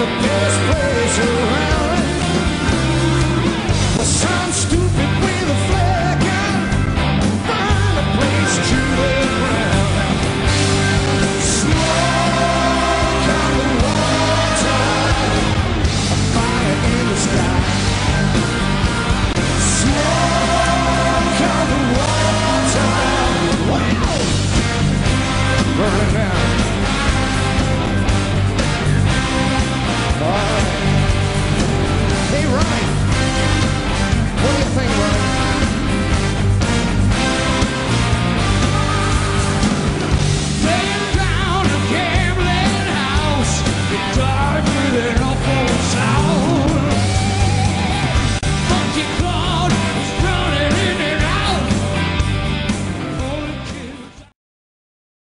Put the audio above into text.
the best place